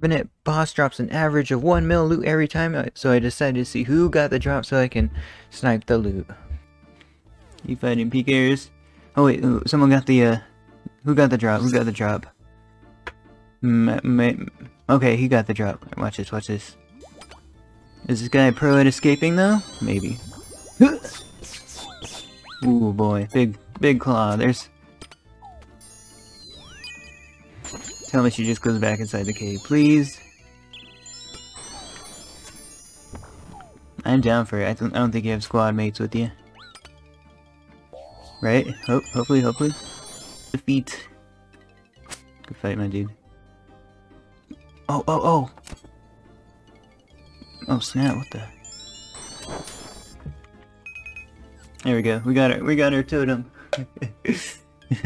Revenant boss drops an average of 1 mil loot every time, uh, so I decided to see who got the drop so I can snipe the loot. You fighting PKers? Oh wait, someone got the, uh, who got the drop? Who got the drop? M okay, he got the drop. Watch this, watch this. Is this guy pro at escaping though? Maybe. Ooh boy, big, big claw. There's... Tell me she just goes back inside the cave, please. I'm down for it. I don't, I don't think you have squad mates with you. Right? Ho hopefully, hopefully. Defeat. Good fight, my dude. Oh, oh, oh! Oh snap, what the... There we go, we got our, we got our totem.